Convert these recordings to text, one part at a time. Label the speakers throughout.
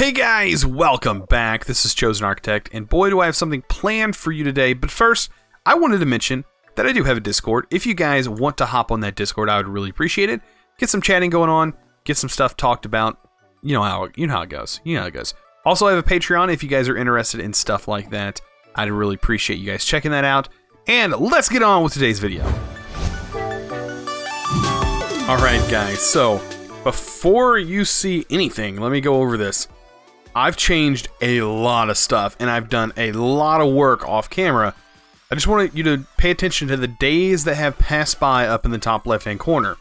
Speaker 1: Hey guys, welcome back. This is Chosen Architect, and boy, do I have something planned for you today. But first, I wanted to mention that I do have a Discord. If you guys want to hop on that Discord, I would really appreciate it. Get some chatting going on, get some stuff talked about. You know how you know how it goes. You know how it goes. Also, I have a Patreon if you guys are interested in stuff like that. I'd really appreciate you guys checking that out. And let's get on with today's video. Alright, guys, so before you see anything, let me go over this. I've changed a lot of stuff and I've done a lot of work off camera. I just want you to pay attention to the days that have passed by up in the top left hand corner.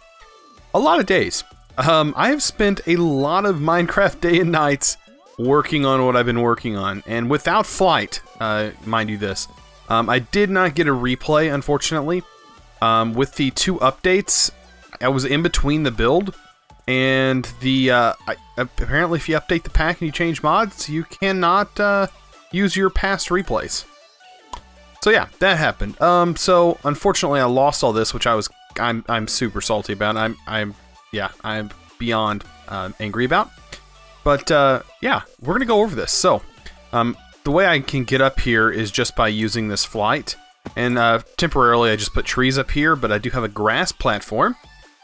Speaker 1: A lot of days. Um, I have spent a lot of Minecraft day and nights working on what I've been working on, and without flight, uh, mind you this, um, I did not get a replay, unfortunately. Um, with the two updates, I was in between the build, and the uh, apparently if you update the pack and you change mods, you cannot uh, use your past replays. So yeah, that happened. Um, so unfortunately, I lost all this, which I was I'm I'm super salty about. I'm I'm yeah I'm beyond uh, angry about. But uh, yeah, we're gonna go over this. So um, the way I can get up here is just by using this flight. And uh, temporarily, I just put trees up here, but I do have a grass platform,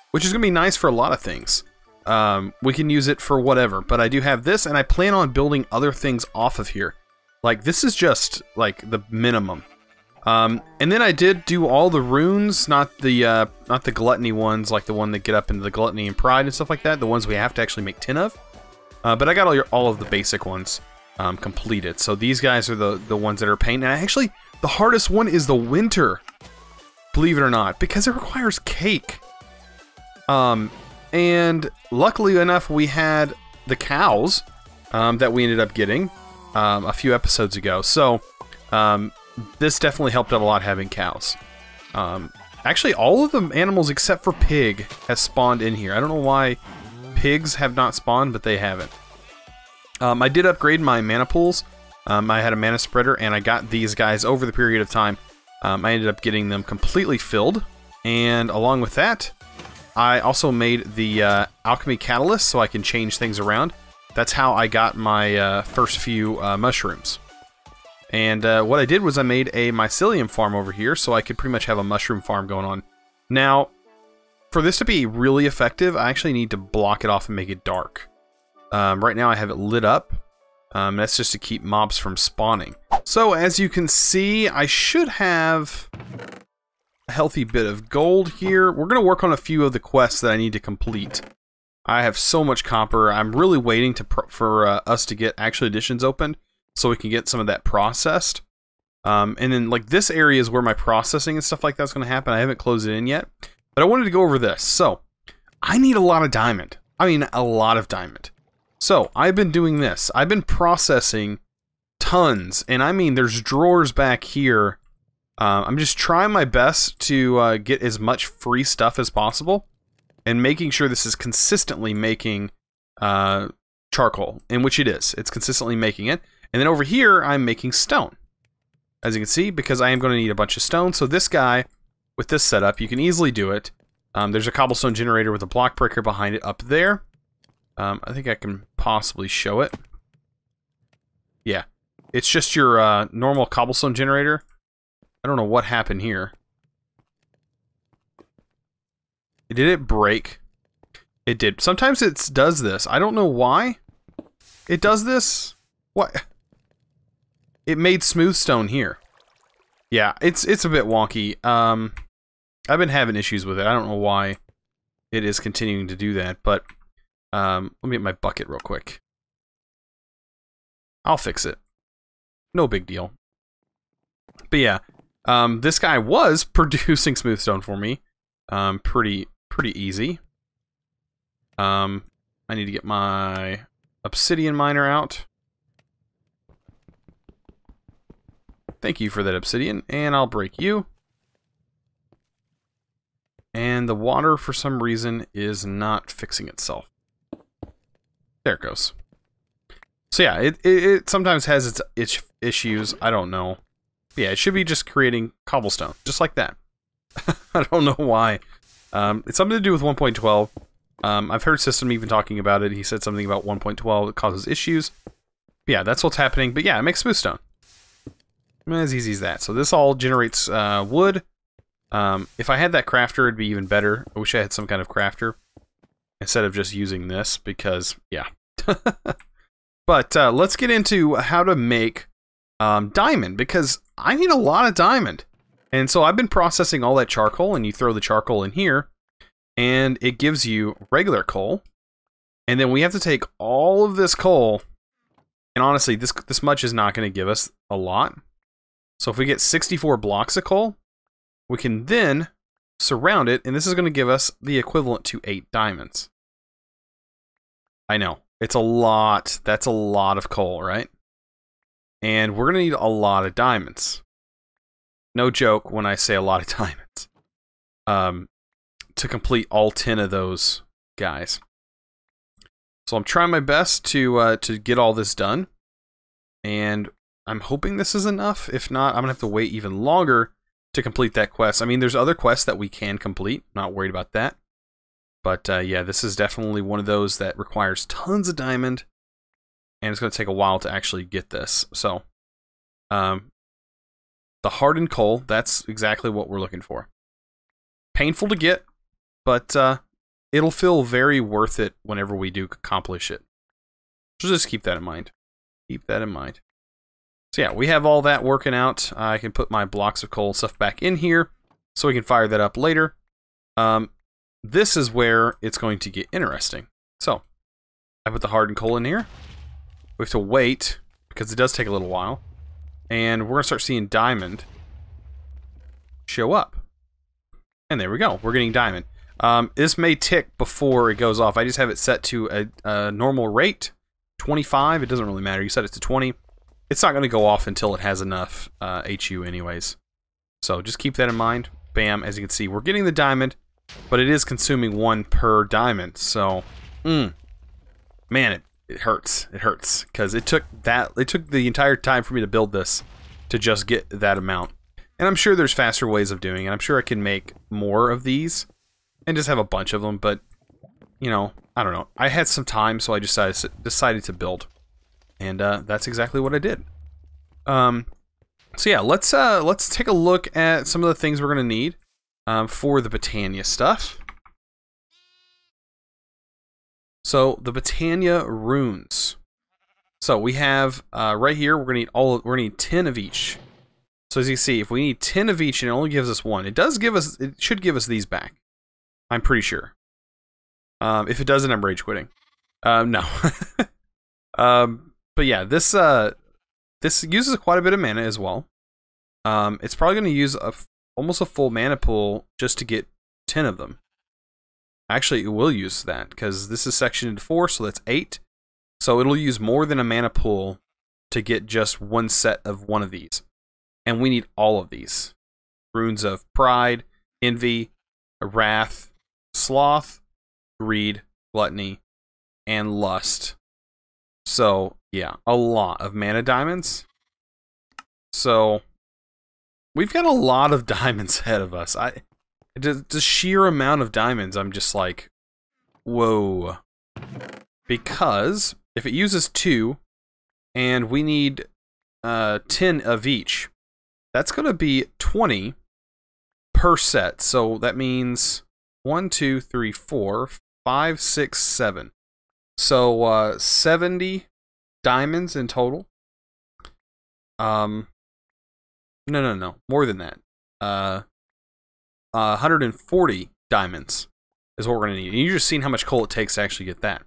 Speaker 1: which is to be nice for a lot of things. Um, we can use it for whatever, but I do have this, and I plan on building other things off of here. Like, this is just, like, the minimum. Um, and then I did do all the runes, not the, uh, not the gluttony ones, like the one that get up into the gluttony and pride and stuff like that, the ones we have to actually make 10 of. Uh, but I got all, your, all of the basic ones um, completed. So these guys are the, the ones that are painted. And actually, the hardest one is the winter, believe it or not, because it requires cake. Um, and luckily enough, we had the cows um, that we ended up getting um, a few episodes ago. So um, this definitely helped out a lot having cows. Um, actually, all of the animals except for pig has spawned in here. I don't know why pigs have not spawned, but they haven't. Um, I did upgrade my mana pools. Um, I had a mana spreader, and I got these guys over the period of time. I ended up getting them completely filled, and along with that, I also made the uh, alchemy catalyst so I can change things around. That's how I got my uh, first few uh, mushrooms. And uh, what I did was I made a mycelium farm over here so I could pretty much have a mushroom farm going on. Now, for this to be really effective, I actually need to block it off and make it dark. Um, right now I have it lit up. Um, that's just to keep mobs from spawning. So as you can see, I should have healthy bit of gold here. We're going to work on a few of the quests that I need to complete. I have so much copper. I'm really waiting to for uh, us to get Actually Additions opened so we can get some of that processed. Um, and then like this area is where my processing and stuff like that's going to happen. I haven't closed it in yet, but I wanted to go over this. So I need a lot of diamond. I mean, a lot of diamond. So I've been doing this. I've been processing tons, and I mean, there's drawers back here uh, I'm just trying my best to uh, get as much free stuff as possible and making sure this is consistently making uh, charcoal, in which it is. It's consistently making it. And then over here, I'm making stone. As you can see, because I am going to need a bunch of stone. So this guy, with this setup, you can easily do it. Um, there's a cobblestone generator with a block breaker behind it up there. Um, I think I can possibly show it. Yeah. It's just your uh, normal cobblestone generator I don't know what happened here. Did it break? It did. Sometimes it does this. I don't know why it does this. What? It made smooth stone here. Yeah, it's it's a bit wonky. Um, I've been having issues with it. I don't know why it is continuing to do that, but um, let me get my bucket real quick. I'll fix it. No big deal. But yeah, um, this guy was producing smoothstone for me. Um, pretty pretty easy. Um, I need to get my obsidian miner out. Thank you for that obsidian, and I'll break you. And the water, for some reason, is not fixing itself. There it goes. So yeah, it, it, it sometimes has its, its issues. I don't know. Yeah, it should be just creating cobblestone, just like that. I don't know why. Um, it's something to do with 1.12. Um, I've heard System even talking about it. He said something about 1.12 that causes issues. Yeah, that's what's happening. But yeah, it makes smooth stone. As easy as that. So this all generates uh, wood. Um, if I had that crafter, it'd be even better. I wish I had some kind of crafter instead of just using this because, yeah. but uh, let's get into how to make um, diamond because I need a lot of diamond. And so I've been processing all that charcoal, and you throw the charcoal in here, and it gives you regular coal. And then we have to take all of this coal, and honestly, this this much is not going to give us a lot. So if we get 64 blocks of coal, we can then surround it, and this is going to give us the equivalent to 8 diamonds. I know, it's a lot. That's a lot of coal, right? And we're going to need a lot of diamonds. No joke when I say a lot of diamonds. Um, to complete all 10 of those guys. So I'm trying my best to uh, to get all this done. And I'm hoping this is enough. If not, I'm going to have to wait even longer to complete that quest. I mean, there's other quests that we can complete. Not worried about that. But uh, yeah, this is definitely one of those that requires tons of diamond. And it's going to take a while to actually get this. So, um, the hardened coal, that's exactly what we're looking for. Painful to get, but uh, it'll feel very worth it whenever we do accomplish it. So just keep that in mind. Keep that in mind. So yeah, we have all that working out. I can put my blocks of coal stuff back in here so we can fire that up later. Um, this is where it's going to get interesting. So, I put the hardened coal in here. We have to wait because it does take a little while and we're going to start seeing diamond show up. And there we go. We're getting diamond. Um, this may tick before it goes off. I just have it set to a, a normal rate, 25. It doesn't really matter. You set it to 20. It's not going to go off until it has enough uh, HU anyways. So just keep that in mind. Bam, as you can see, we're getting the diamond, but it is consuming one per diamond. So, mm, man, it it hurts. It hurts because it took that. It took the entire time for me to build this to just get that amount. And I'm sure there's faster ways of doing it. I'm sure I can make more of these and just have a bunch of them. But you know, I don't know. I had some time, so I decided decided to build, and uh, that's exactly what I did. Um, so yeah, let's uh, let's take a look at some of the things we're gonna need um, for the Botania stuff. So the Botania runes. So we have uh, right here. We're gonna need all. We're gonna need ten of each. So as you see, if we need ten of each, and it only gives us one, it does give us. It should give us these back. I'm pretty sure. Um, if it doesn't, I'm rage quitting. Um, no. um, but yeah, this uh, this uses quite a bit of mana as well. Um, it's probably going to use a almost a full mana pool just to get ten of them. Actually, it will use that because this is sectioned four, so that's eight. So it'll use more than a mana pool to get just one set of one of these. And we need all of these runes of pride, envy, wrath, sloth, greed, gluttony, and lust. So, yeah, a lot of mana diamonds. So, we've got a lot of diamonds ahead of us. I the, the sheer amount of diamonds, I'm just like, whoa. Because if it uses two, and we need uh, 10 of each, that's going to be 20 per set. So that means one, two, three, four, five, six, seven. So uh, 70 diamonds in total. Um, no, no, no, more than that. Uh, uh, 140 diamonds is what we're gonna need. And you just seen how much coal it takes to actually get that.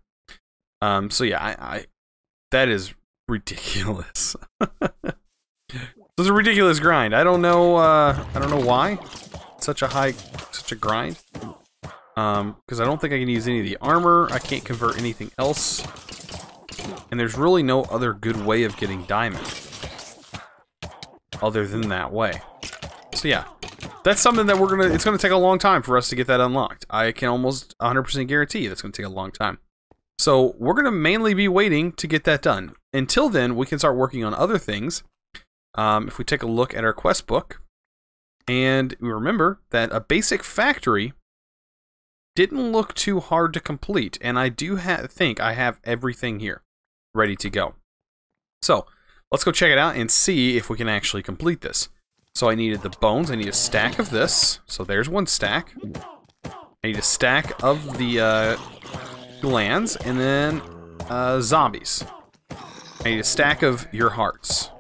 Speaker 1: Um, so yeah, I, I that is ridiculous. it's a ridiculous grind. I don't know. Uh, I don't know why such a high, such a grind. Um, because I don't think I can use any of the armor. I can't convert anything else, and there's really no other good way of getting diamond other than that way. So yeah, that's something that we're gonna. It's gonna take a long time for us to get that unlocked. I can almost 100% guarantee that's gonna take a long time. So we're gonna mainly be waiting to get that done. Until then, we can start working on other things. Um, if we take a look at our quest book, and we remember that a basic factory didn't look too hard to complete, and I do think I have everything here ready to go. So, let's go check it out and see if we can actually complete this. So I needed the bones, I need a stack of this, so there's one stack. I need a stack of the uh, glands, and then uh, zombies. I need a stack of your hearts.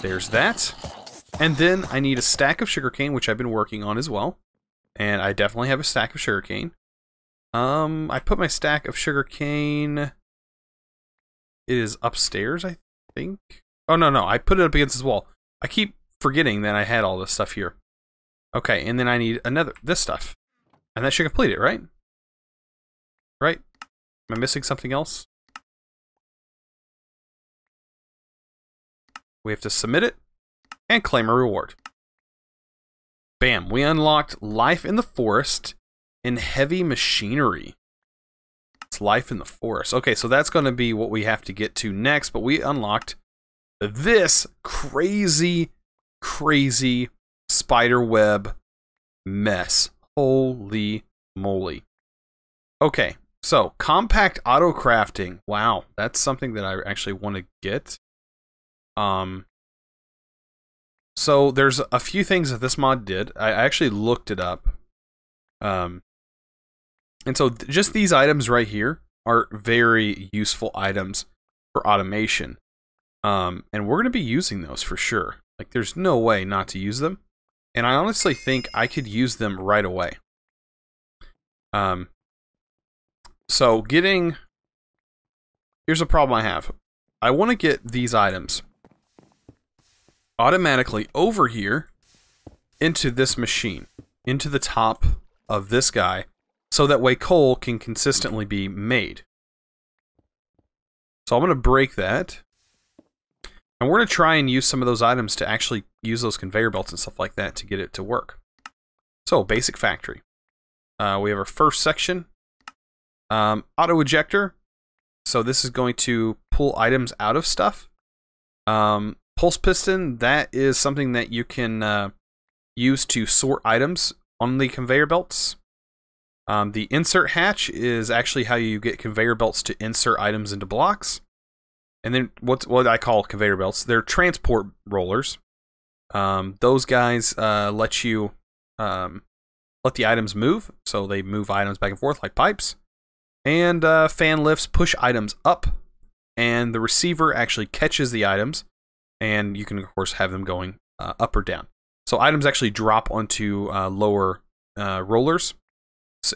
Speaker 1: There's that. And then I need a stack of sugarcane, which I've been working on as well. And I definitely have a stack of sugarcane. Um, I put my stack of sugarcane... It is upstairs, I think. Oh, no, no. I put it up against this wall. I keep forgetting that I had all this stuff here. Okay, and then I need another, this stuff. And that should complete it, right? Right? Am I missing something else? We have to submit it and claim a reward. Bam, we unlocked Life in the Forest in Heavy Machinery. It's Life in the Forest. Okay, so that's going to be what we have to get to next, but we unlocked this crazy, crazy spider web mess. Holy moly. Okay, so compact auto crafting. Wow, that's something that I actually want to get. Um, so there's a few things that this mod did. I actually looked it up. Um, and so th just these items right here are very useful items for automation. Um, and we're going to be using those for sure. Like there's no way not to use them. And I honestly think I could use them right away. Um, so getting, here's a problem I have. I want to get these items automatically over here into this machine, into the top of this guy, so that way coal can consistently be made. So I'm going to break that. And we're going to try and use some of those items to actually use those conveyor belts and stuff like that to get it to work. So, basic factory. Uh, we have our first section. Um, auto ejector. So this is going to pull items out of stuff. Um, pulse piston, that is something that you can uh, use to sort items on the conveyor belts. Um, the insert hatch is actually how you get conveyor belts to insert items into blocks. And then what's what I call conveyor belts, they're transport rollers. Um, those guys uh, let you um, let the items move, so they move items back and forth like pipes. And uh, fan lifts push items up, and the receiver actually catches the items, and you can of course have them going uh, up or down. So items actually drop onto uh, lower uh, rollers,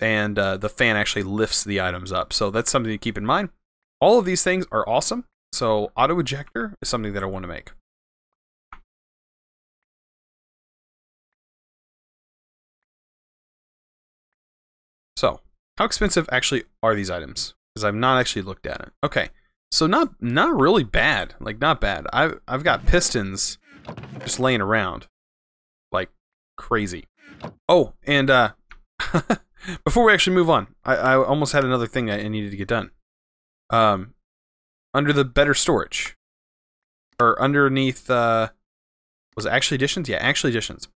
Speaker 1: and uh, the fan actually lifts the items up. So that's something to keep in mind. All of these things are awesome. So auto ejector is something that I want to make. So, how expensive actually are these items? Because I've not actually looked at it. Okay, so not not really bad. Like not bad. I've I've got pistons just laying around, like crazy. Oh, and uh, before we actually move on, I I almost had another thing I needed to get done. Um, under the better storage. Or underneath uh was actually additions? Yeah actually additions.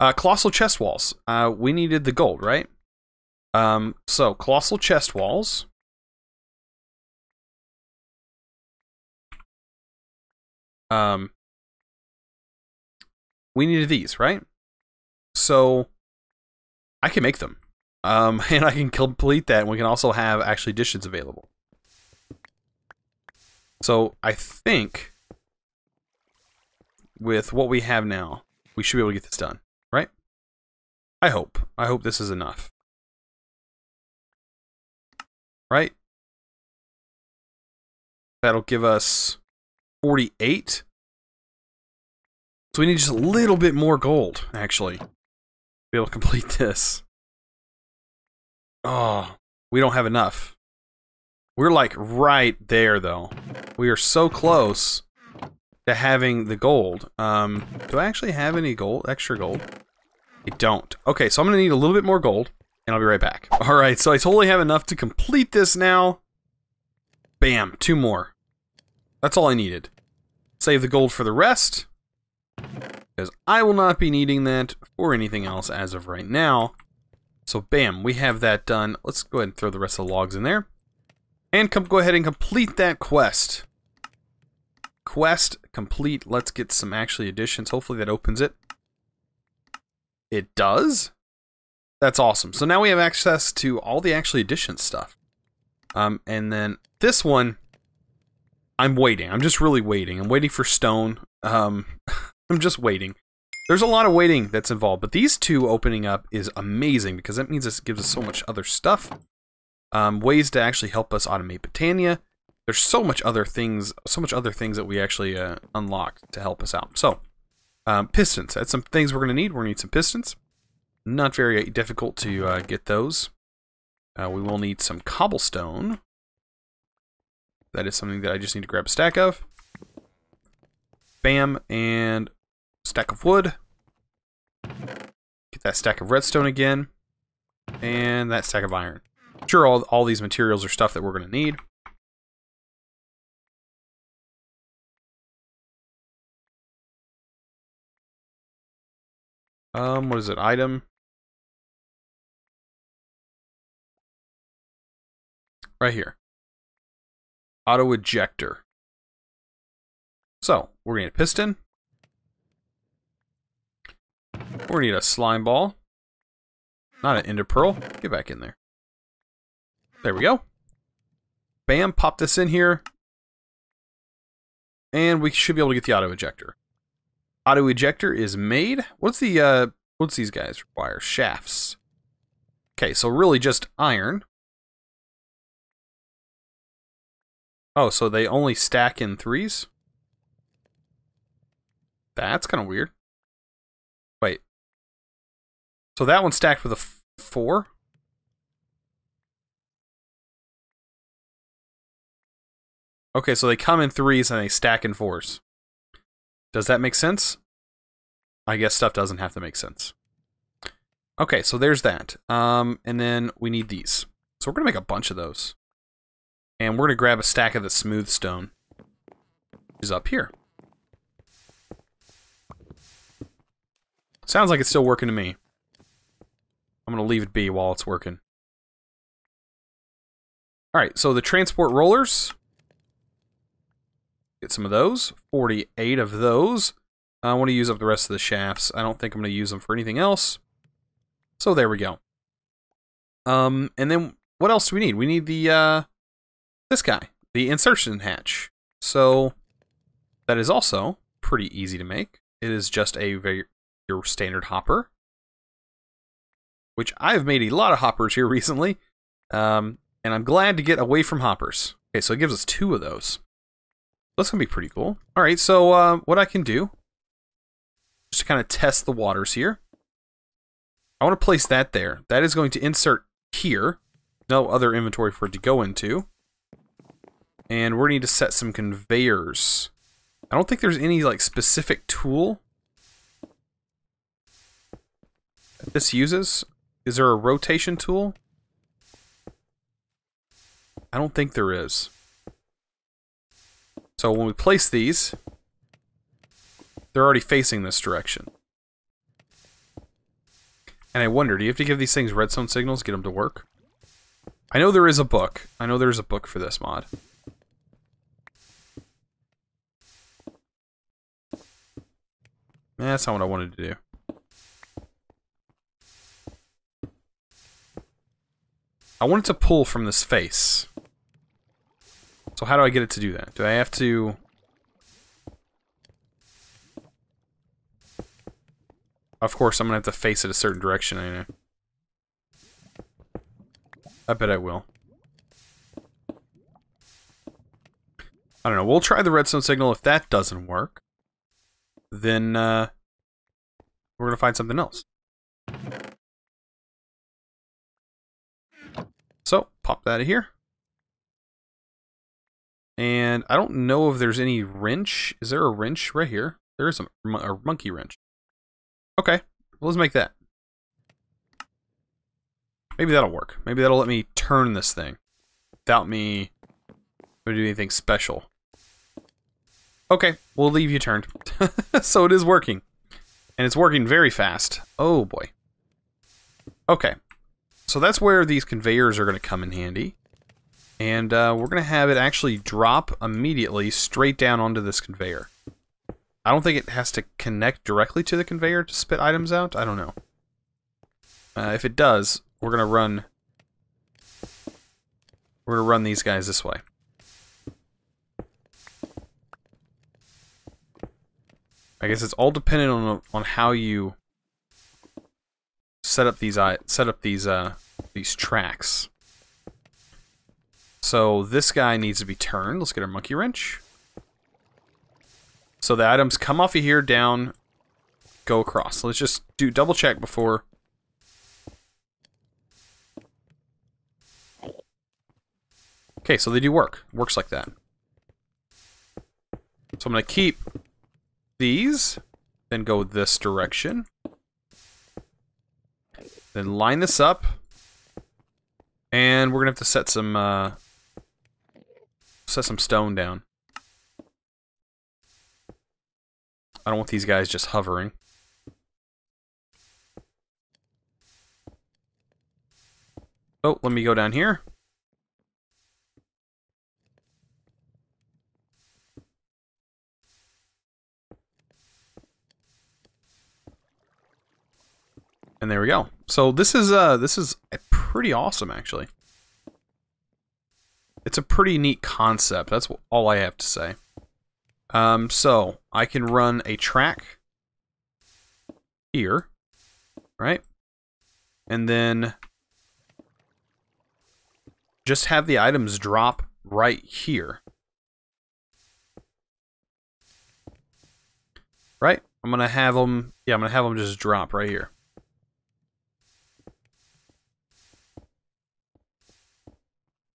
Speaker 1: Uh colossal chest walls. Uh we needed the gold right? Um so colossal chest walls. Um we needed these right? So i can make them. Um and i can complete that and we can also have actually additions available so I think with what we have now, we should be able to get this done, right? I hope. I hope this is enough. Right? That'll give us 48. So we need just a little bit more gold, actually, to be able to complete this. Oh, we don't have enough. We're like right there though. We are so close to having the gold. Um, do I actually have any gold, extra gold? I don't. Okay, so I'm gonna need a little bit more gold, and I'll be right back. All right, so I totally have enough to complete this now. Bam, two more. That's all I needed. Save the gold for the rest, because I will not be needing that for anything else as of right now. So bam, we have that done. Let's go ahead and throw the rest of the logs in there. And come go ahead and complete that quest. Quest complete. Let's get some actually additions. Hopefully that opens it. It does? That's awesome. So now we have access to all the actually addition stuff. Um, and then this one, I'm waiting. I'm just really waiting. I'm waiting for stone. Um, I'm just waiting. There's a lot of waiting that's involved, but these two opening up is amazing because that means it gives us so much other stuff. Um, ways to actually help us automate Botania. There's so much other things, so much other things that we actually uh, unlock to help us out. So, um, pistons. That's some things we're going to need. We're going to need some pistons. Not very difficult to uh, get those. Uh, we will need some cobblestone. That is something that I just need to grab a stack of. Bam, and stack of wood. Get that stack of redstone again. And that stack of iron. Sure, all, all these materials are stuff that we're going to need. Um, what is it? Item. Right here. Auto ejector. So, we're going to need a piston. We're going to need a slime ball. Not an ender pearl. Get back in there. There we go. Bam, pop this in here. And we should be able to get the auto ejector. Auto ejector is made. What's the uh what's these guys require? Shafts. Okay, so really just iron. Oh, so they only stack in threes? That's kind of weird. Wait. So that one stacked with a four? Okay, so they come in threes and they stack in fours. Does that make sense? I guess stuff doesn't have to make sense. Okay, so there's that. Um, and then we need these. So we're going to make a bunch of those. And we're going to grab a stack of the smooth stone. Which is up here. Sounds like it's still working to me. I'm going to leave it be while it's working. Alright, so the transport rollers. Get some of those. 48 of those. I want to use up the rest of the shafts. I don't think I'm going to use them for anything else. So there we go. Um, and then what else do we need? We need the, uh, this guy, the insertion hatch. So that is also pretty easy to make. It is just a very your standard hopper, which I've made a lot of hoppers here recently, um, and I'm glad to get away from hoppers. Okay, so it gives us two of those. That's gonna be pretty cool. All right, so uh, what I can do, just to kind of test the waters here, I want to place that there. That is going to insert here. No other inventory for it to go into. And we're going to need to set some conveyors. I don't think there's any like specific tool that this uses. Is there a rotation tool? I don't think there is. So when we place these, they're already facing this direction. And I wonder, do you have to give these things redstone signals to get them to work? I know there is a book. I know there's a book for this mod. That's not what I wanted to do. I wanted to pull from this face. So how do I get it to do that? Do I have to... Of course, I'm going to have to face it a certain direction, I know. I bet I will. I don't know. We'll try the redstone signal. If that doesn't work, then uh, we're going to find something else. So, pop that of here. And I don't know if there's any wrench. Is there a wrench right here? There is a, a monkey wrench. Okay, well, let's make that. Maybe that'll work. Maybe that'll let me turn this thing without me doing anything special. Okay, we'll leave you turned. so it is working. And it's working very fast. Oh boy. Okay. so that's where these conveyors are going to come in handy. And uh, we're going to have it actually drop immediately straight down onto this conveyor. I don't think it has to connect directly to the conveyor to spit items out. I don't know. Uh, if it does, we're going to run... We're going to run these guys this way. I guess it's all dependent on on how you set up these set up these uh these tracks. So this guy needs to be turned. Let's get our monkey wrench. So the items come off of here, down, go across. Let's just do double check before. Okay, so they do work. Works like that. So I'm going to keep these, then go this direction. Then line this up. And we're going to have to set some, uh, set some stone down. I don't want these guys just hovering. Oh, let me go down here. And there we go. So this is uh this is pretty awesome actually. It's a pretty neat concept. That's all I have to say. Um, so I can run a track here, right? And then just have the items drop right here. Right? I'm going to have them, yeah, I'm going to have them just drop right here.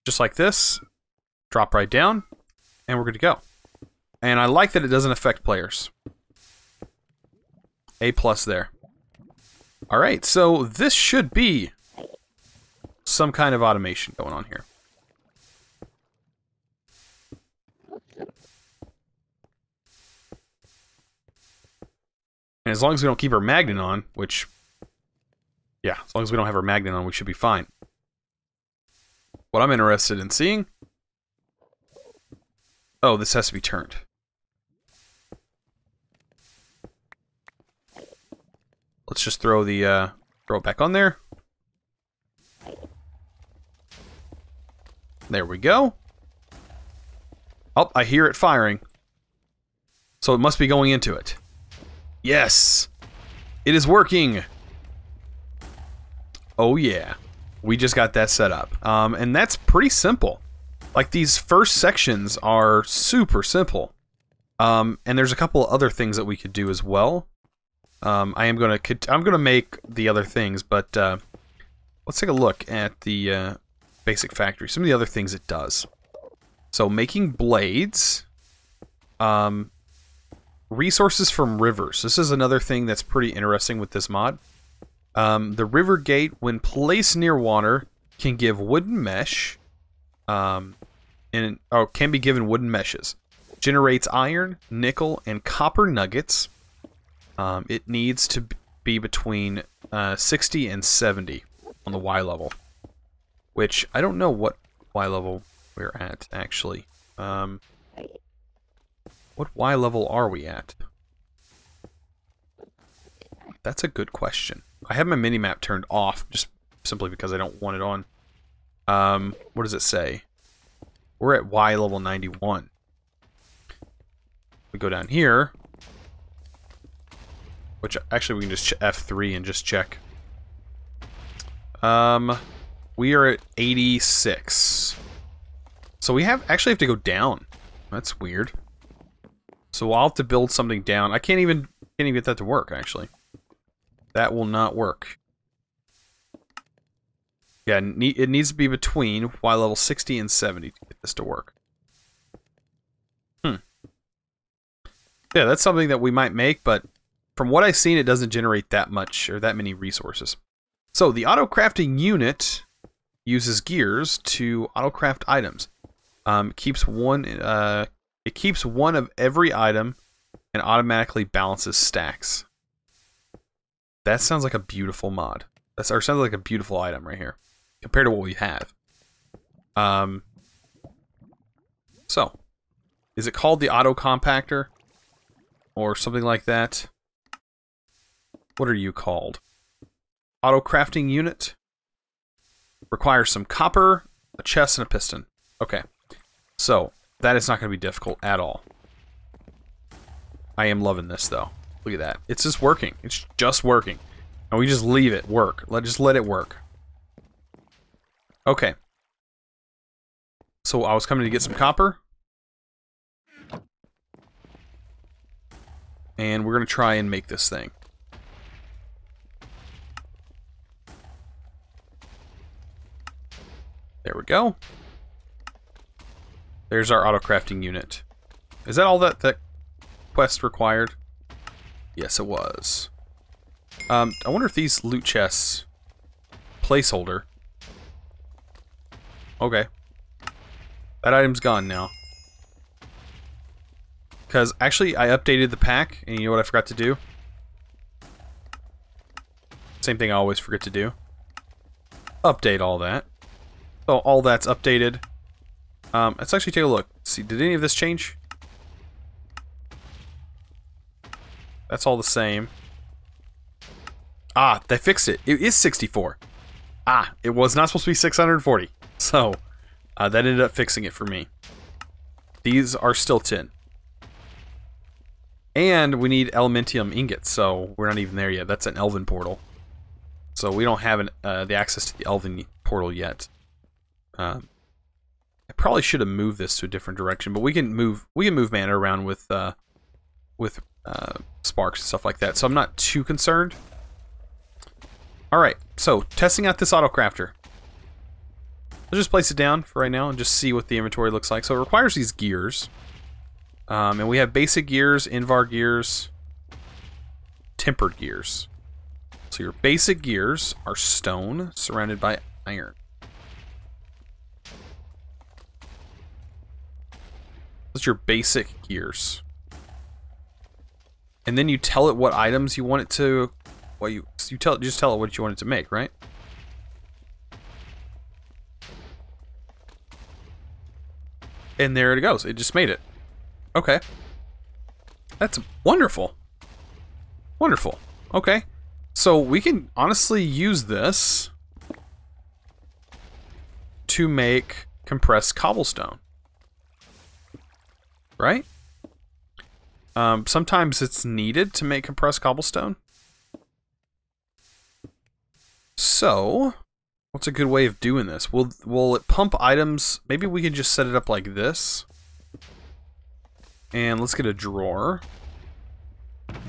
Speaker 1: Just like this, drop right down, and we're good to go. And I like that it doesn't affect players. A plus there. Alright, so this should be some kind of automation going on here. And as long as we don't keep our magnet on, which, yeah, as long as we don't have our magnet on, we should be fine. What I'm interested in seeing... Oh, this has to be turned. Let's just throw the, uh, throw it back on there. There we go. Oh, I hear it firing. So it must be going into it. Yes! It is working! Oh yeah we just got that set up. Um, and that's pretty simple. Like these first sections are super simple. Um, and there's a couple other things that we could do as well. Um, I am gonna I'm gonna make the other things, but uh, let's take a look at the uh, basic factory. Some of the other things it does. So making blades, um, resources from rivers. This is another thing that's pretty interesting with this mod. Um, the river gate, when placed near water, can give wooden mesh. Um, and oh, can be given wooden meshes. Generates iron, nickel, and copper nuggets. Um, it needs to be between uh, 60 and 70 on the Y level, which I don't know what Y level we're at actually. Um, what Y level are we at? That's a good question. I have my mini-map turned off just simply because I don't want it on. Um, what does it say? We're at Y level 91. We go down here, which actually we can just F3 and just check. Um, we are at 86. So we have actually have to go down. That's weird. So I'll have to build something down. I can't even can't even get that to work actually. That will not work. Yeah, it needs to be between Y level 60 and 70 to get this to work. Hmm. Yeah, that's something that we might make, but from what I've seen, it doesn't generate that much or that many resources. So the auto crafting unit uses gears to auto craft items. Um, keeps one. Uh, it keeps one of every item and automatically balances stacks. That sounds like a beautiful mod. That sounds like a beautiful item right here. compared to what we have. Um, so, is it called the auto compactor or something like that? What are you called? Auto crafting unit requires some copper, a chest, and a piston. Okay, so that is not going to be difficult at all. I am loving this though. Look at that. It's just working. It's just working. And we just leave it work. Let just let it work. Okay. So I was coming to get some copper. And we're going to try and make this thing. There we go. There's our auto crafting unit. Is that all that that quest required? Yes, it was. Um, I wonder if these loot chests... Placeholder. Okay. That item's gone now. Because, actually, I updated the pack, and you know what I forgot to do? Same thing I always forget to do. Update all that. So, all that's updated. Um, let's actually take a look. see, did any of this change? That's all the same. Ah, they fixed it. It is 64. Ah, it was not supposed to be 640. So, uh, that ended up fixing it for me. These are still tin. And we need elementium ingots, so we're not even there yet. That's an elven portal. So we don't have an, uh, the access to the elven portal yet. Um, I probably should have moved this to a different direction, but we can move we can move mana around with uh, with uh, sparks and stuff like that. So I'm not too concerned. All right, so testing out this autocrafter. Let's just place it down for right now and just see what the inventory looks like. So it requires these gears. Um, and we have basic gears, Invar gears, tempered gears. So your basic gears are stone surrounded by iron. That's your basic gears. And then you tell it what items you want it to well you you tell just tell it what you want it to make, right? And there it goes. It just made it. Okay. That's wonderful. Wonderful. Okay. So we can honestly use this to make compressed cobblestone. Right? Um, sometimes it's needed to make compressed cobblestone. So, what's a good way of doing this? Will will it pump items? Maybe we can just set it up like this. And let's get a drawer. Let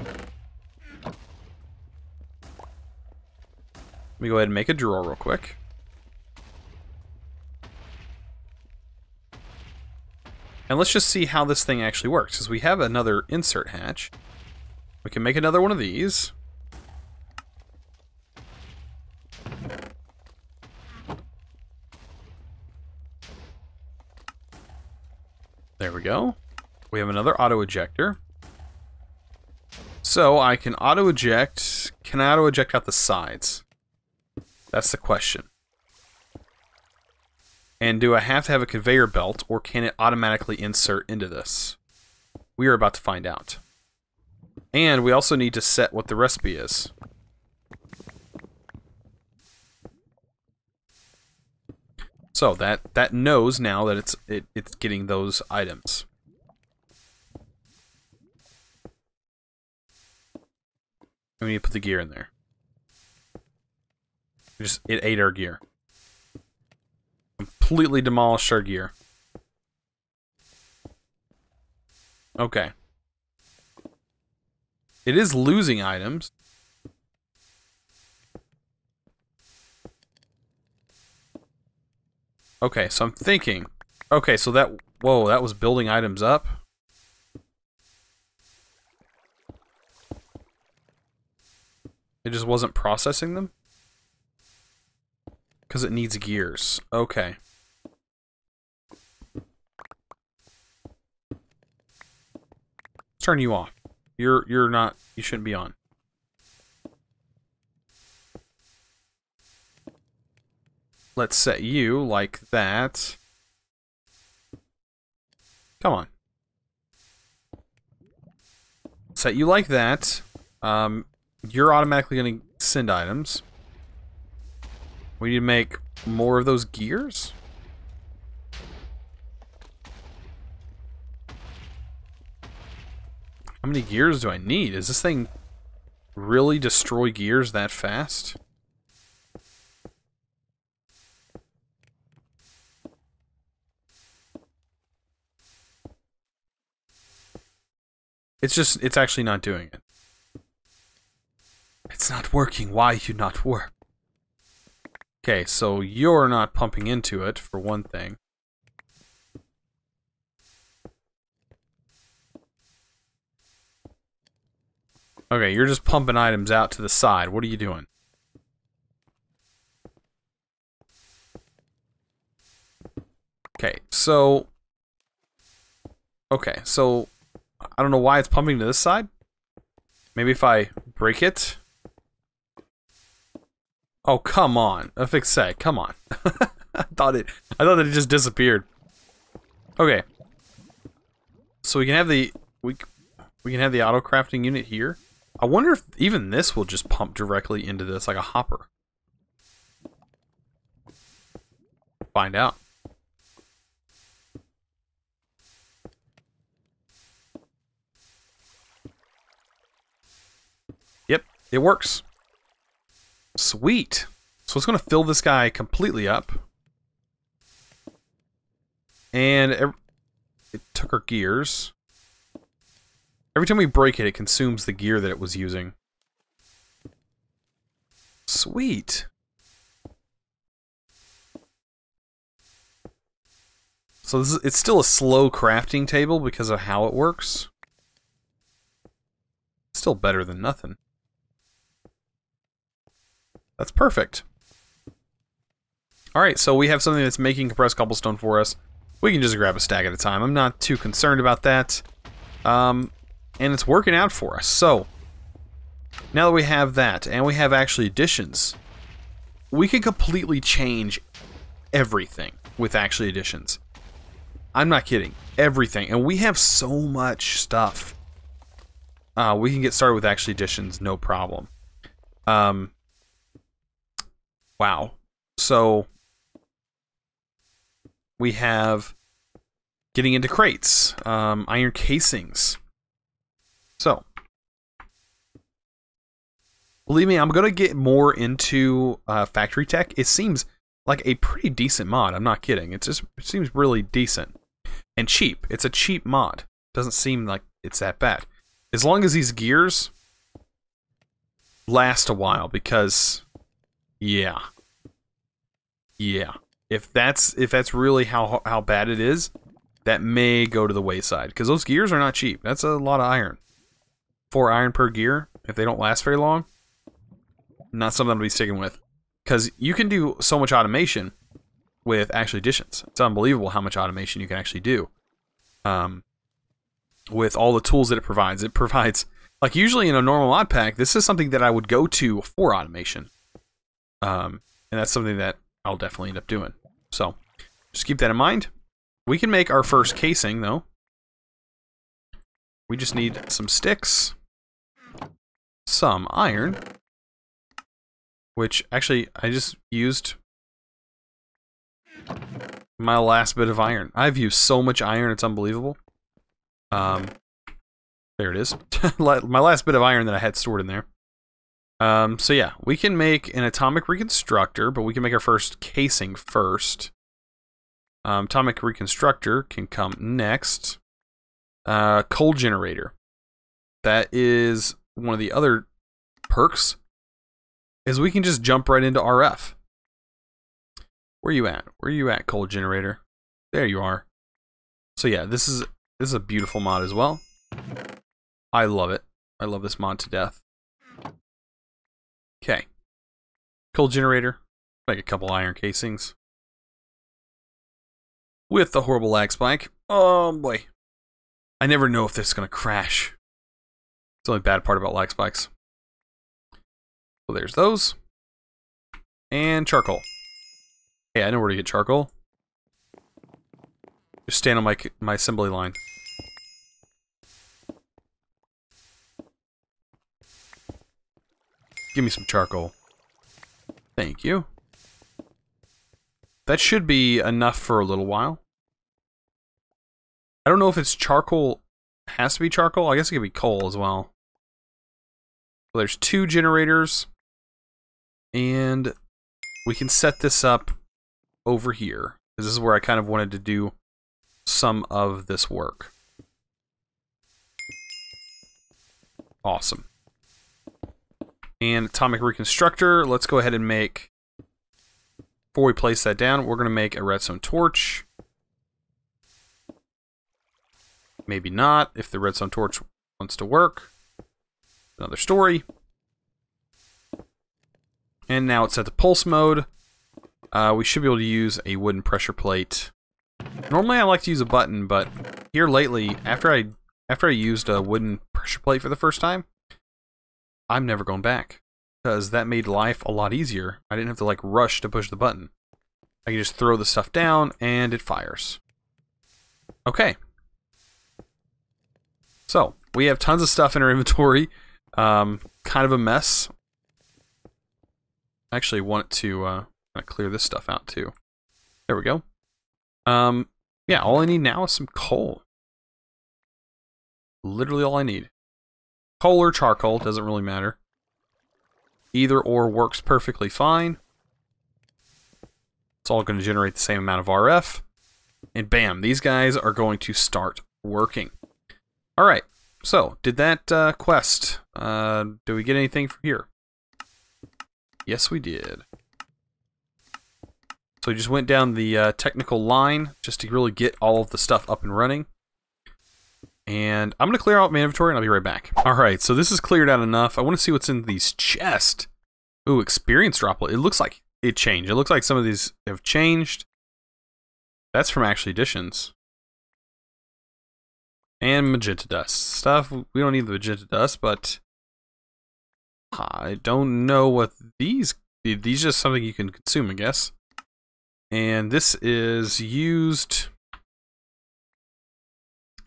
Speaker 1: me go ahead and make a drawer real quick. And let's just see how this thing actually works. Because we have another insert hatch. We can make another one of these. There we go. We have another auto ejector. So I can auto eject. Can I auto eject out the sides? That's the question. And do I have to have a conveyor belt, or can it automatically insert into this? We are about to find out. And we also need to set what the recipe is. So that that knows now that it's it, it's getting those items. We need to put the gear in there. Just it ate our gear completely demolished our gear. Okay. It is losing items. Okay, so I'm thinking. Okay, so that... Whoa, that was building items up? It just wasn't processing them? Because it needs gears. Okay. Turn you off. You're you're not you shouldn't be on. let's set you like that. Come on. Set you like that. Um, you're automatically going to send items. We need to make more of those gears. How many gears do I need? Is this thing really destroy gears that fast? It's just, it's actually not doing it. It's not working. Why you not work? Okay, so you're not pumping into it, for one thing. Okay, you're just pumping items out to the side. What are you doing? Okay, so... Okay, so... I don't know why it's pumping to this side. Maybe if I break it... Oh, come on. A fix set, come on. I thought it I thought that it just disappeared. Okay. So we can have the we we can have the auto crafting unit here. I wonder if even this will just pump directly into this like a hopper. Find out. Yep, it works. Sweet. So it's going to fill this guy completely up. And it took our gears. Every time we break it, it consumes the gear that it was using. Sweet. So this is, it's still a slow crafting table because of how it works. Still better than nothing. That's perfect. Alright, so we have something that's making compressed cobblestone for us. We can just grab a stack at a time. I'm not too concerned about that. Um, and it's working out for us. So, now that we have that, and we have Actually Additions, we can completely change everything with Actually Additions. I'm not kidding. Everything. And we have so much stuff. Uh, we can get started with Actually Additions, no problem. Um, wow. So, we have getting into crates, um, iron casings, so, believe me, I'm going to get more into uh, Factory Tech. It seems like a pretty decent mod. I'm not kidding. It just it seems really decent and cheap. It's a cheap mod. Doesn't seem like it's that bad. As long as these gears last a while because yeah. Yeah. If that's if that's really how how bad it is, that may go to the wayside because those gears are not cheap. That's a lot of iron four iron per gear, if they don't last very long, not something to be sticking with. Because you can do so much automation with Actually Additions. It's unbelievable how much automation you can actually do. Um, with all the tools that it provides. It provides, like usually in a normal mod pack, this is something that I would go to for automation. Um, and that's something that I'll definitely end up doing. So, just keep that in mind. We can make our first casing, though. We just need some sticks some iron, which actually I just used my last bit of iron. I've used so much iron, it's unbelievable. Um, there it is. my last bit of iron that I had stored in there. Um, so yeah, we can make an atomic reconstructor, but we can make our first casing first. Um, atomic reconstructor can come next. Uh, coal generator. That is one of the other perks is we can just jump right into RF. Where you at? Where you at, coal generator? There you are. So yeah, this is this is a beautiful mod as well. I love it. I love this mod to death. Okay. Coal generator. Make a couple iron casings. With the horrible lag spike. Oh boy. I never know if this is going to crash. It's the only bad part about lag spikes. So there's those. And charcoal. Hey, I know where to get charcoal. Just stand on my my assembly line. Give me some charcoal. Thank you. That should be enough for a little while. I don't know if it's charcoal. has to be charcoal. I guess it could be coal as well. There's two generators. And we can set this up over here. This is where I kind of wanted to do some of this work. Awesome. And Atomic Reconstructor, let's go ahead and make, before we place that down, we're going to make a redstone torch. Maybe not, if the redstone torch wants to work. Another story. And now it's set to pulse mode. Uh, we should be able to use a wooden pressure plate. Normally I like to use a button, but here lately, after I after I used a wooden pressure plate for the first time, I'm never going back. Because that made life a lot easier. I didn't have to like rush to push the button. I can just throw the stuff down and it fires. Okay. So, we have tons of stuff in our inventory. Um, kind of a mess. I actually want to uh, clear this stuff out too. There we go. Um, yeah, all I need now is some coal. Literally all I need. Coal or charcoal, doesn't really matter. Either or works perfectly fine. It's all going to generate the same amount of RF. And bam, these guys are going to start working. Alright, so, did that uh, quest, uh, did we get anything from here? Yes, we did. So we just went down the uh, technical line just to really get all of the stuff up and running. And I'm going to clear out my inventory and I'll be right back. Alright, so this is cleared out enough. I want to see what's in these chests. Ooh, experience droplet. It looks like it changed. It looks like some of these have changed. That's from Actually Additions. And magenta dust. Stuff, we don't need the magenta dust, but... I don't know what these... These just something you can consume, I guess. And this is used...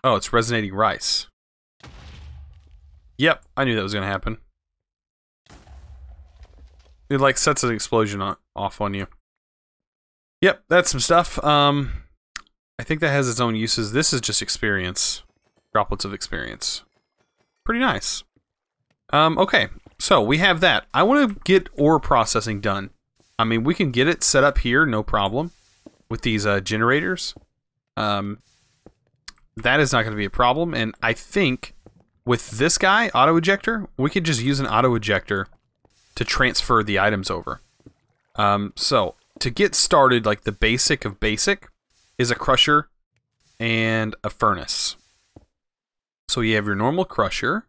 Speaker 1: Oh, it's resonating rice. Yep, I knew that was going to happen. It like sets an explosion on, off on you. Yep, that's some stuff. Um, I think that has its own uses. This is just experience. Droplets of experience. Pretty nice. Um, okay, so we have that. I want to get ore processing done. I mean, we can get it set up here, no problem, with these uh, generators. Um, that is not going to be a problem. And I think with this guy, auto ejector, we could just use an auto ejector to transfer the items over. Um, so to get started, like the basic of basic is a crusher and a furnace. So you have your normal crusher,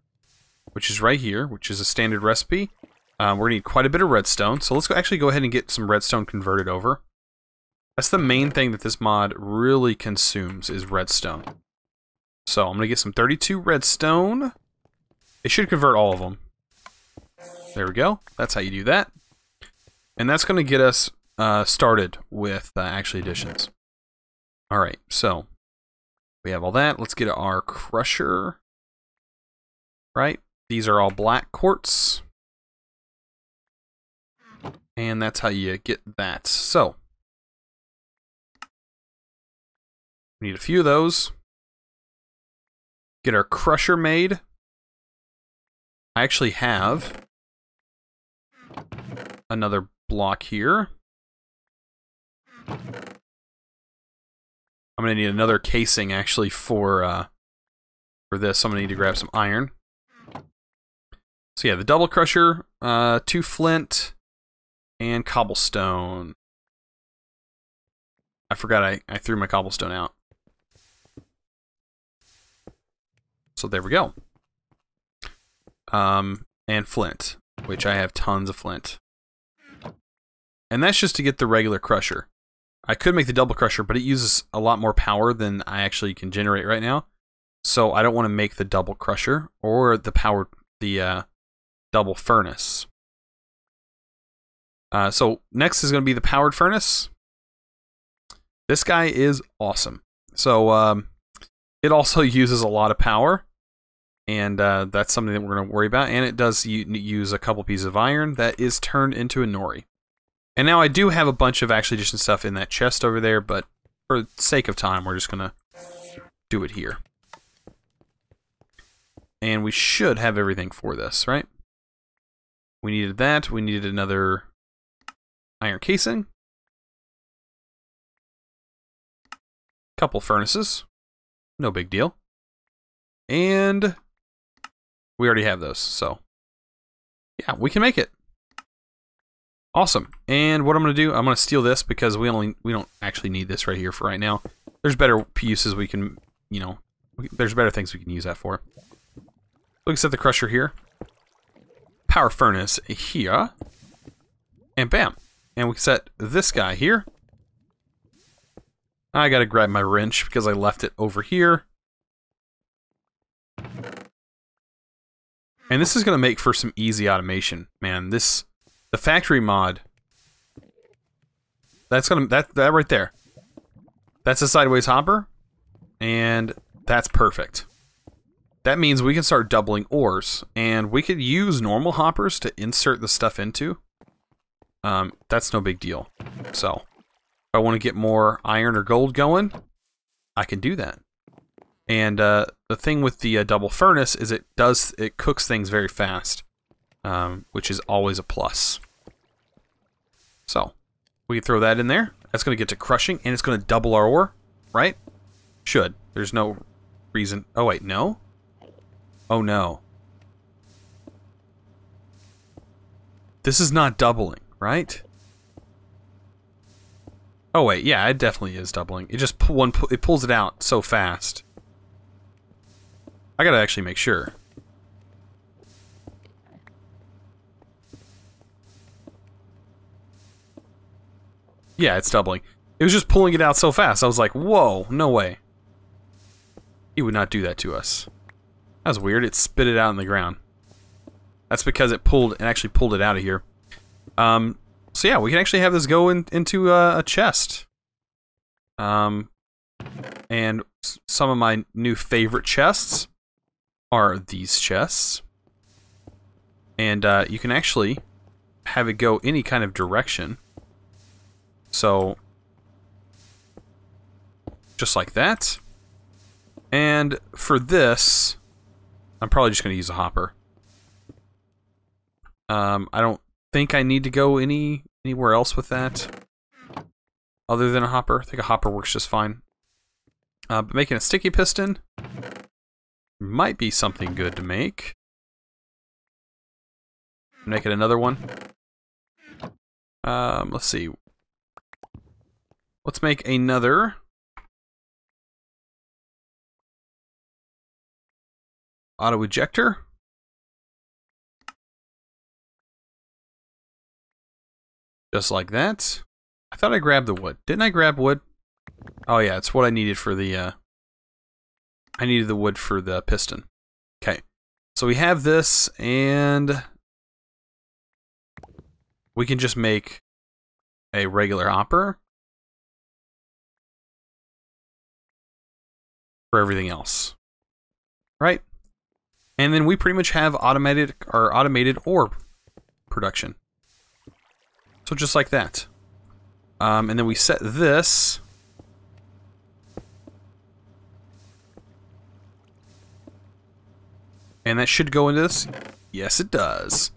Speaker 1: which is right here, which is a standard recipe. Um, we're going to need quite a bit of redstone. So let's go actually go ahead and get some redstone converted over. That's the main thing that this mod really consumes is redstone. So I'm going to get some 32 redstone. It should convert all of them. There we go. That's how you do that. And that's going to get us uh, started with uh, Actually Additions. All right, so we have all that. Let's get our crusher. Right? These are all black quartz. And that's how you get that. So, we need a few of those. Get our crusher made. I actually have another block here. I'm gonna need another casing actually for uh, for this. I'm gonna need to grab some iron. So yeah, the double crusher, uh, two flint, and cobblestone. I forgot I, I threw my cobblestone out. So there we go. Um, and flint, which I have tons of flint. And that's just to get the regular crusher. I could make the double crusher, but it uses a lot more power than I actually can generate right now. So I don't want to make the double crusher or the power the uh, double furnace. Uh, so next is going to be the powered furnace. This guy is awesome. So um, it also uses a lot of power, and uh, that's something that we're going to worry about. And it does use a couple pieces of iron that is turned into a nori. And now I do have a bunch of Actually Addition stuff in that chest over there, but for sake of time, we're just going to do it here. And we should have everything for this, right? We needed that. We needed another iron casing. Couple furnaces. No big deal. And we already have those, so yeah, we can make it. Awesome. And what I'm going to do, I'm going to steal this because we only we don't actually need this right here for right now. There's better uses we can, you know, there's better things we can use that for. We can set the crusher here. Power furnace here. And bam. And we can set this guy here. I gotta grab my wrench because I left it over here. And this is gonna make for some easy automation, man. This, the factory mod, that's gonna, that, that right there. That's a sideways hopper, and that's perfect. That means we can start doubling ores, and we could use normal hoppers to insert the stuff into. Um, that's no big deal. So, if I want to get more iron or gold going, I can do that. And uh, the thing with the uh, double furnace is it does it cooks things very fast, um, which is always a plus. So we throw that in there. That's going to get to crushing, and it's going to double our ore, right? Should. There's no reason. Oh wait, no. Oh no. This is not doubling, right? Oh wait, yeah, it definitely is doubling. It just one it pulls it out so fast. I gotta actually make sure. Yeah, it's doubling. It was just pulling it out so fast. I was like, whoa, no way. He would not do that to us. That was weird. It spit it out in the ground. That's because it pulled, and actually pulled it out of here. Um, so yeah, we can actually have this go in, into a, a chest. Um, and some of my new favorite chests are these chests. And uh, you can actually have it go any kind of direction. So, just like that. And for this, I'm probably just going to use a hopper. Um, I don't think I need to go any anywhere else with that other than a hopper. I think a hopper works just fine. Uh, but making a sticky piston might be something good to make. Make it another one. Um, let's see. Let's make another. Auto ejector. Just like that. I thought I grabbed the wood. Didn't I grab wood? Oh yeah, it's what I needed for the, uh... I needed the wood for the piston. Okay. So we have this, and... We can just make a regular hopper. For everything else. Right? And then we pretty much have automated our automated ore production. So just like that. Um, and then we set this. And that should go into this. Yes, it does.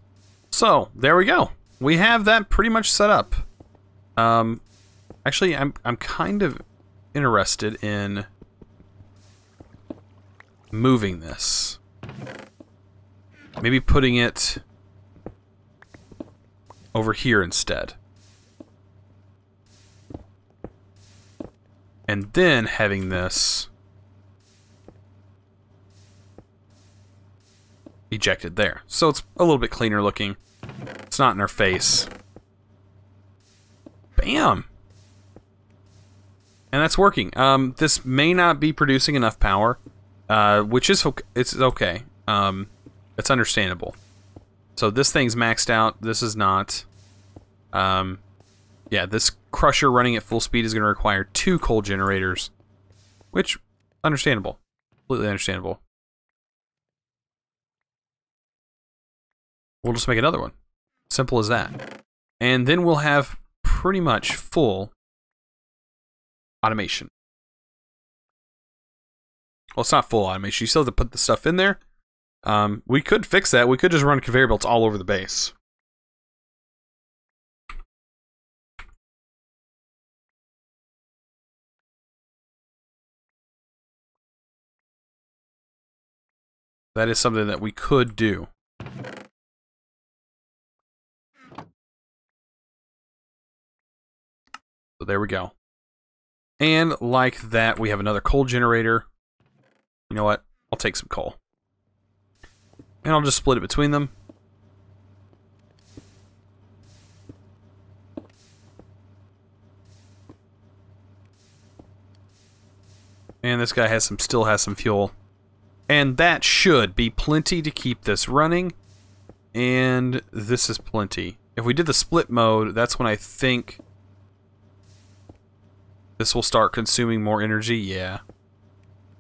Speaker 1: So, there we go. We have that pretty much set up. Um, actually, I'm, I'm kind of interested in moving this. Maybe putting it over here instead. And then having this ejected there. So it's a little bit cleaner looking. It's not in her face. Bam! And that's working. Um, this may not be producing enough power, uh, which is okay. It's okay. Um, it's understandable. So this thing's maxed out. This is not. Um, yeah, this crusher running at full speed is going to require two coal generators, which understandable, completely understandable. We'll just make another one. Simple as that. And then we'll have pretty much full automation. Well, it's not full automation. You still have to put the stuff in there. Um, we could fix that. We could just run conveyor belts all over the base. That is something that we could do. So there we go. And like that, we have another coal generator. You know what? I'll take some coal. And I'll just split it between them. And this guy has some still has some fuel. And that should be plenty to keep this running. And this is plenty. If we did the split mode, that's when I think this will start consuming more energy. Yeah.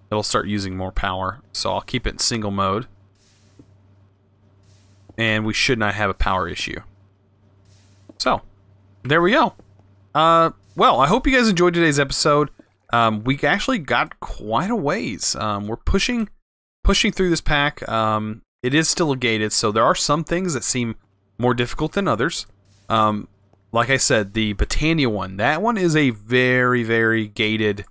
Speaker 1: It'll start using more power. So I'll keep it in single mode. And we should not have a power issue. So, there we go. Uh, well, I hope you guys enjoyed today's episode. Um, we actually got quite a ways. Um, we're pushing pushing through this pack. Um, it is still gated, so there are some things that seem more difficult than others. Um, like I said, the Botania one, that one is a very, very gated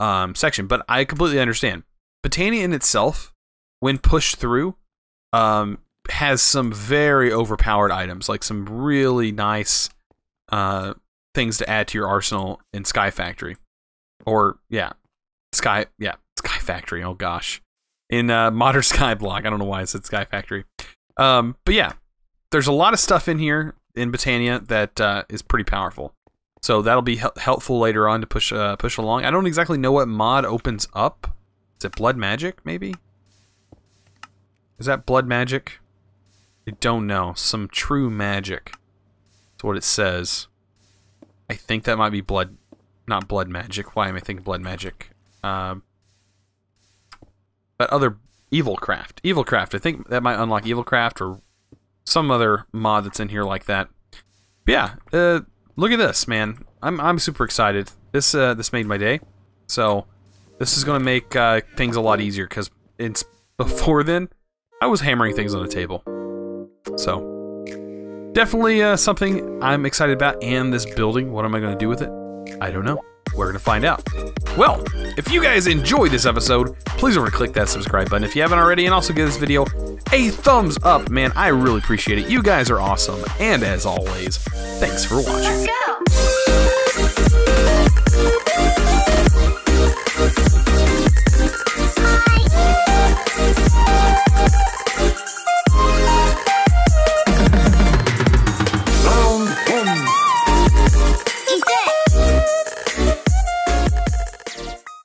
Speaker 1: um, section, but I completely understand. Botania in itself, when pushed through, um, has some very overpowered items, like some really nice uh, things to add to your arsenal in Sky Factory. Or, yeah, Sky, yeah, Sky Factory, oh gosh in uh, Modern Skyblock. I don't know why I said Sky Factory. Um, but yeah, there's a lot of stuff in here in Botania that uh, is pretty powerful. So that'll be helpful later on to push uh, push along. I don't exactly know what mod opens up. Is it Blood Magic, maybe? Is that Blood Magic? I don't know. Some true magic. That's what it says. I think that might be Blood... Not Blood Magic. Why am I thinking Blood Magic? Um, that other Evil Craft. Evil Craft. I think that might unlock Evil Craft or some other mod that's in here like that. But yeah, uh, look at this, man. I'm I'm super excited. This uh, this made my day. So this is gonna make uh, things a lot easier because it's before then I was hammering things on the table. So definitely uh, something I'm excited about. And this building, what am I gonna do with it? I don't know. We're going to find out. Well, if you guys enjoyed this episode, please over click that subscribe button if you haven't already, and also give this video a thumbs up. Man, I really appreciate it. You guys are awesome. And as always, thanks for watching.